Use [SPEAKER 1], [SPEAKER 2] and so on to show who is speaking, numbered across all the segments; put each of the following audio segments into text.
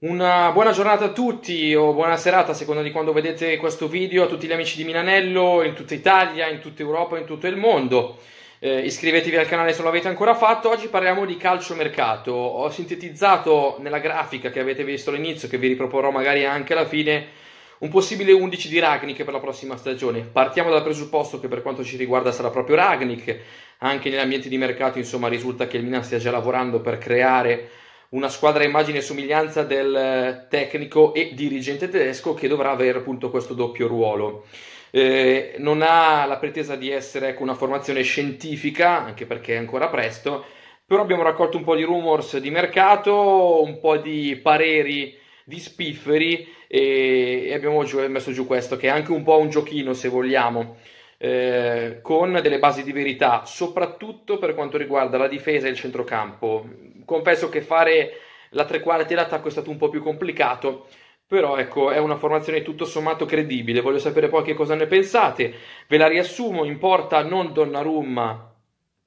[SPEAKER 1] Una buona giornata a tutti o buona serata a seconda di quando vedete questo video, a tutti gli amici di Milanello in tutta Italia, in tutta Europa, in tutto il mondo. Eh, iscrivetevi al canale se non l'avete ancora fatto. Oggi parliamo di calciomercato. Ho sintetizzato nella grafica che avete visto all'inizio, che vi riproporrò magari anche alla fine, un possibile 11 di Ragnick per la prossima stagione. Partiamo dal presupposto che per quanto ci riguarda sarà proprio Ragnick. Anche nell'ambiente di mercato, insomma, risulta che il Milan stia già lavorando per creare una squadra immagine e somiglianza del eh, tecnico e dirigente tedesco che dovrà avere appunto questo doppio ruolo. Eh, non ha la pretesa di essere ecco, una formazione scientifica, anche perché è ancora presto, però abbiamo raccolto un po' di rumors di mercato, un po' di pareri di spifferi e, abbiamo messo giù questo che è anche un po' un giochino se vogliamo. Eh, con delle basi di verità, soprattutto per quanto riguarda la difesa e il centrocampo. Confesso che fare la tre quarti e l'attacco è stato un po' più complicato, però ecco, è una formazione tutto sommato credibile. Voglio sapere poi che cosa ne pensate. Ve la riassumo, in porta non Donnarumma,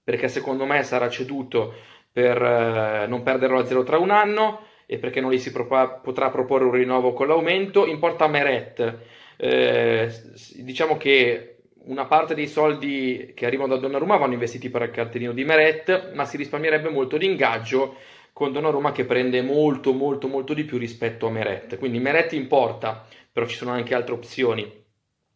[SPEAKER 1] perché secondo me sarà ceduto per eh, non perderlo a zero tra un anno e perché non gli si pro- potrà proporre un rinnovo con l'aumento. In porta Meret. Eh, diciamo che una parte dei soldi che arrivano da Donnarumma vanno investiti per il cartellino di Meret, ma si risparmierebbe molto di ingaggio con Donnarumma che prende molto molto molto di più rispetto a Meret. Quindi Meret in porta, però ci sono anche altre opzioni.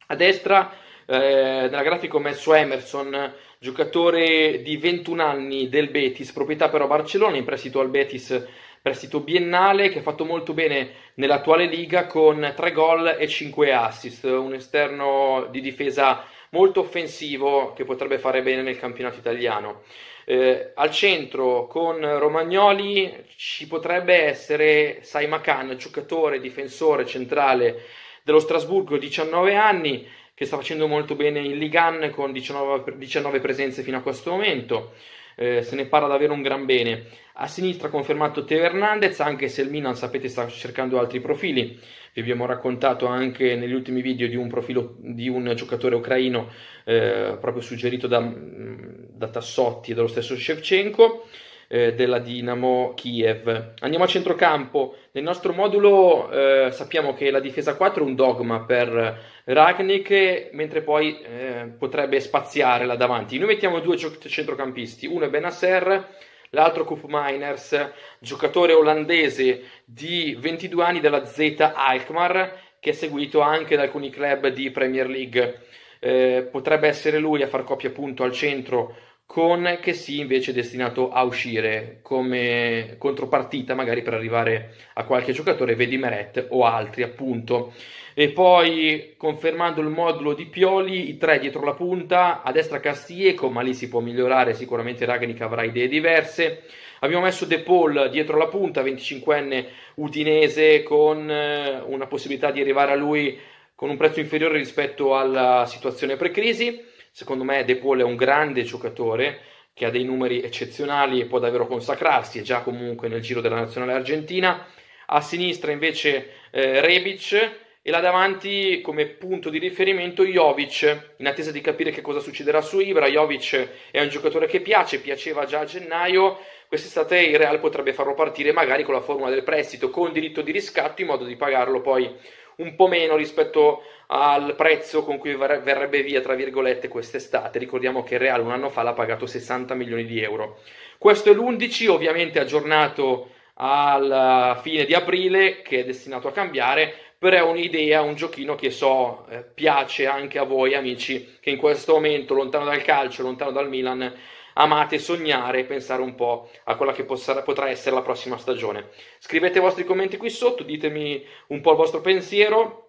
[SPEAKER 1] A destra eh, nella grafica ho messo Emerson, giocatore di 21 anni del Betis, proprietà però Barcellona, in prestito al Betis prestito biennale che ha fatto molto bene nell'attuale liga con 3 gol e 5 assist, un esterno di difesa molto offensivo che potrebbe fare bene nel campionato italiano. Eh, al centro con Romagnoli ci potrebbe essere Saima Khan, giocatore, difensore centrale dello Strasburgo, 19 anni, che sta facendo molto bene in Ligan con 19, 19 presenze fino a questo momento. Eh, se ne parla davvero un gran bene. A sinistra confermato Teo Hernandez, anche se il Milan, sapete, sta cercando altri profili. Vi abbiamo raccontato anche negli ultimi video di un profilo di un giocatore ucraino eh, proprio suggerito da, da, Tassotti e dallo stesso Shevchenko eh, della Dinamo Kiev. Andiamo a centrocampo. Nel nostro modulo eh, sappiamo che la difesa 4 è un dogma per Ragnik, mentre poi eh, potrebbe spaziare là davanti. Noi mettiamo due centrocampisti, uno è Benasser l'altro Koop Miners, giocatore olandese di 22 anni della Z Alkmaar, che è seguito anche da alcuni club di Premier League. Eh, potrebbe essere lui a far coppia appunto al centro con che sì invece destinato a uscire come contropartita magari per arrivare a qualche giocatore, vedi Meret o altri appunto. E poi confermando il modulo di Pioli, i tre dietro la punta, a destra Castilleco, ma lì si può migliorare, sicuramente Ragnic avrà idee diverse. Abbiamo messo De Paul dietro la punta, 25enne udinese, con eh, una possibilità di arrivare a lui con un prezzo inferiore rispetto alla situazione pre-crisi. Secondo me De Paul è un grande giocatore che ha dei numeri eccezionali e può davvero consacrarsi, è già comunque nel giro della nazionale argentina. A sinistra invece eh, Rebic, e là davanti come punto di riferimento Jovic, in attesa di capire che cosa succederà su Ibra. Jovic è un giocatore che piace, piaceva già a gennaio, quest'estate il Real potrebbe farlo partire magari con la formula del prestito, con diritto di riscatto, in modo di pagarlo poi un po' meno rispetto al prezzo con cui verrebbe via, tra virgolette, quest'estate. Ricordiamo che il Real un anno fa l'ha pagato 60 milioni di euro. Questo è l'11, ovviamente aggiornato alla fine di aprile, che è destinato a cambiare però è un'idea, un giochino che so eh, piace anche a voi amici che in questo momento lontano dal calcio, lontano dal Milan, amate sognare e pensare un po' a quella che potrà essere la prossima stagione. Scrivete i vostri commenti qui sotto, ditemi un po' il vostro pensiero.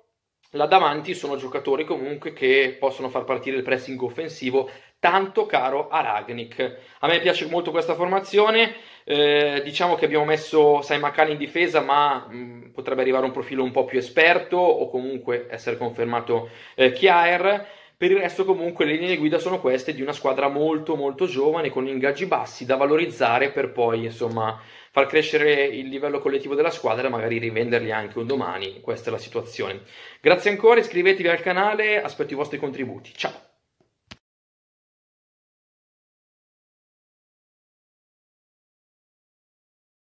[SPEAKER 1] Là davanti sono giocatori comunque che possono far partire il pressing offensivo tanto caro a Ragnik. A me piace molto questa formazione, eh, diciamo che abbiamo messo Khan in difesa, ma mh, mm, potrebbe arrivare un profilo un po' più esperto o comunque essere confermato eh, Chiaer. Per il resto comunque le linee guida sono queste di una squadra molto molto giovane con ingaggi bassi da valorizzare per poi insomma far crescere il livello collettivo della squadra e magari rivenderli anche un domani. Questa è la situazione. Grazie ancora, iscrivetevi al canale, aspetto i vostri contributi. Ciao!